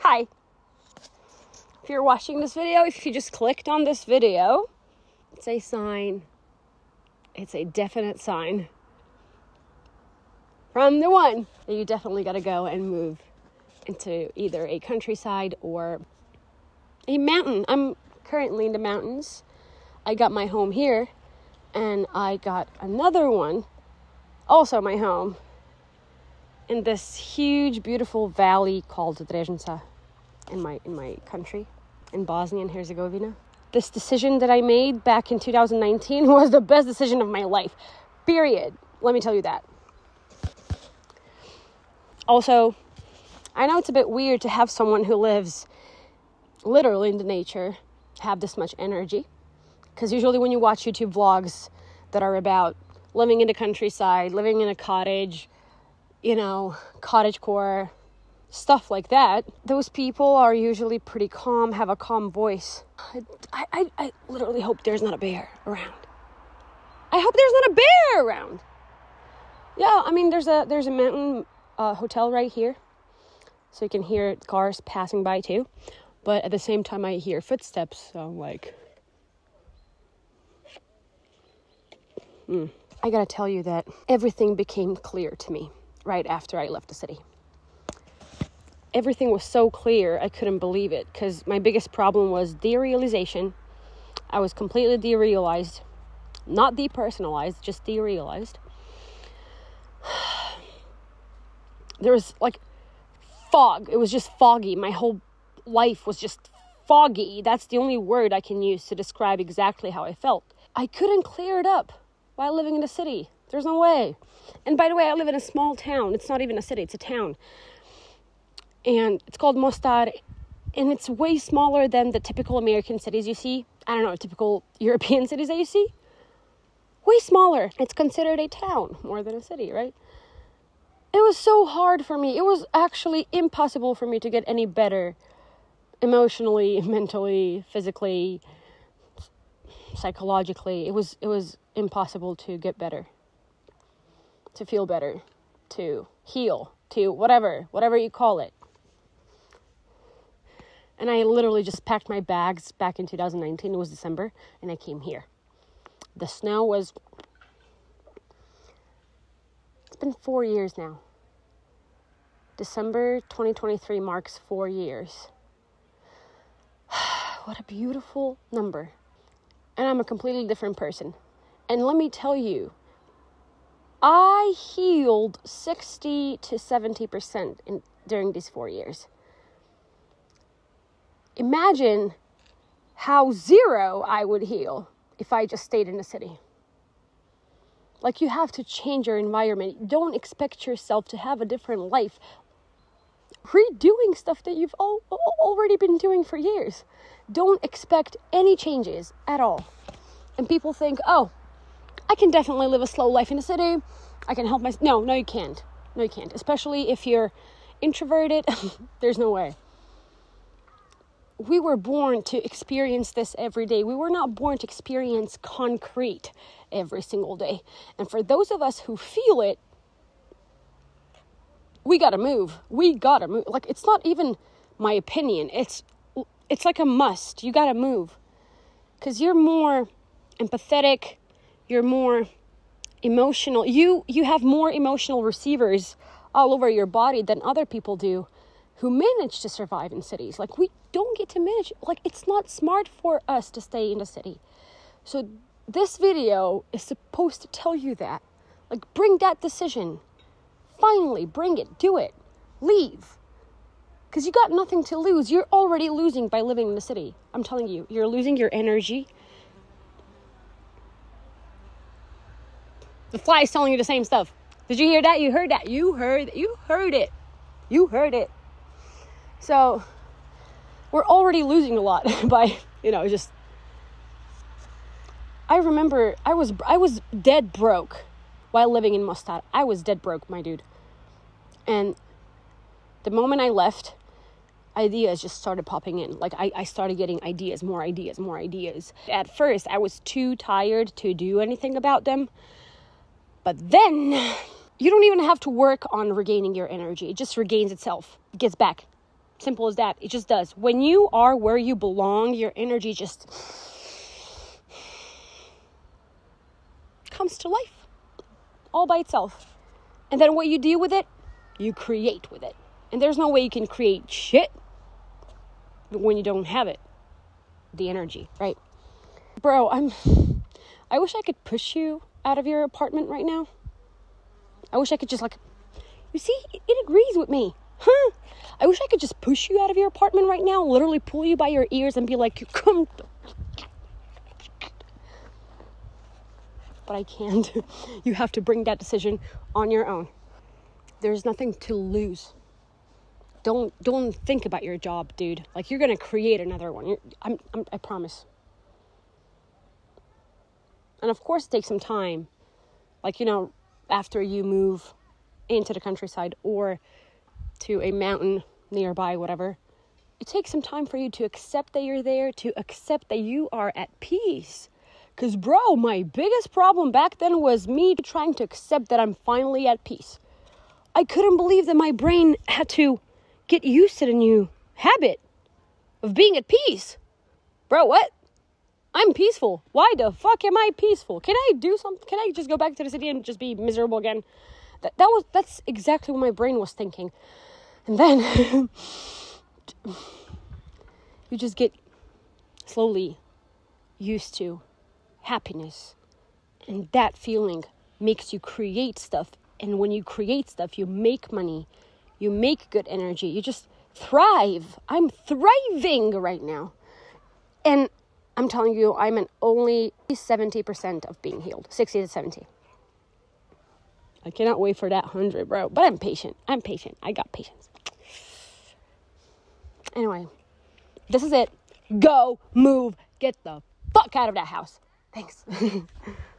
Hi. If you're watching this video, if you just clicked on this video, it's a sign. It's a definite sign from the one that you definitely got to go and move into either a countryside or a mountain. I'm currently in the mountains. I got my home here and I got another one, also my home, in this huge, beautiful valley called Drežnica in my in my country, in Bosnia and Herzegovina. This decision that I made back in 2019 was the best decision of my life. Period. Let me tell you that. Also, I know it's a bit weird to have someone who lives literally in the nature have this much energy. Because usually, when you watch YouTube vlogs that are about living in the countryside, living in a cottage, you know, cottage core, stuff like that, those people are usually pretty calm, have a calm voice. I, I, I literally hope there's not a bear around. I hope there's not a bear around. Yeah, I mean, there's a there's a mountain uh, hotel right here, so you can hear cars passing by too. But at the same time, I hear footsteps, so I'm like, mm. I gotta tell you that everything became clear to me right after I left the city. Everything was so clear, I couldn't believe it because my biggest problem was derealization. I was completely derealized, not depersonalized, just derealized. there was like fog. It was just foggy. My whole life was just foggy. That's the only word I can use to describe exactly how I felt. I couldn't clear it up while living in the city. There's no way. And by the way, I live in a small town. It's not even a city, it's a town. And it's called Mostar. And it's way smaller than the typical American cities you see. I don't know, typical European cities that you see. Way smaller. It's considered a town more than a city, right? It was so hard for me. It was actually impossible for me to get any better emotionally, mentally, physically, psychologically. It was it was impossible to get better. To feel better, to heal, to whatever, whatever you call it. And I literally just packed my bags back in 2019. It was December, and I came here. The snow was. It's been four years now. December 2023 marks four years. what a beautiful number. And I'm a completely different person. And let me tell you, I healed 60 to 70% in, during these four years. Imagine how zero I would heal if I just stayed in the city. Like, you have to change your environment. Don't expect yourself to have a different life redoing stuff that you've al- already been doing for years. Don't expect any changes at all. And people think, oh, I can definitely live a slow life in the city. I can help myself. No, no, you can't. No, you can't. Especially if you're introverted, there's no way. We were born to experience this every day. We were not born to experience concrete every single day. And for those of us who feel it, we gotta move. We gotta move. Like it's not even my opinion. It's it's like a must. You gotta move. Cause you're more empathetic, you're more emotional. You you have more emotional receivers all over your body than other people do who manage to survive in cities. Like we don't get to manage like it's not smart for us to stay in the city. So this video is supposed to tell you that. Like bring that decision. Finally, bring it, do it, leave. Because you got nothing to lose. You're already losing by living in the city. I'm telling you, you're losing your energy. The fly is telling you the same stuff. Did you hear that? You heard that. You heard you heard it. You heard it. So we're already losing a lot by, you know, just I remember I was I was dead broke while living in Mostar. I was dead broke, my dude. And the moment I left, ideas just started popping in. Like I, I started getting ideas, more ideas, more ideas. At first, I was too tired to do anything about them. But then you don't even have to work on regaining your energy. It just regains itself. It gets back. Simple as that. It just does. When you are where you belong, your energy just comes to life all by itself. And then what you do with it, you create with it. And there's no way you can create shit when you don't have it. The energy, right? Bro, I'm I wish I could push you out of your apartment right now. I wish I could just like you see, it agrees with me. Huh? I wish I could just push you out of your apartment right now, literally pull you by your ears and be like, "You come." But I can't. you have to bring that decision on your own. There's nothing to lose. Don't don't think about your job, dude. Like you're gonna create another one. I'm, I'm I promise. And of course, it takes some time. Like you know, after you move into the countryside or to a mountain nearby, whatever, it takes some time for you to accept that you're there, to accept that you are at peace. Because, bro, my biggest problem back then was me trying to accept that I'm finally at peace. I couldn't believe that my brain had to get used to the new habit of being at peace. Bro, what? I'm peaceful. Why the fuck am I peaceful? Can I do something? Can I just go back to the city and just be miserable again? That, that was that's exactly what my brain was thinking. And then you just get slowly used to happiness. And that feeling makes you create stuff. And when you create stuff, you make money, you make good energy, you just thrive. I'm thriving right now. And I'm telling you, I'm at only 70% of being healed 60 to 70. I cannot wait for that 100, bro. But I'm patient. I'm patient. I got patience. Anyway, this is it. Go, move, get the fuck out of that house. Thanks.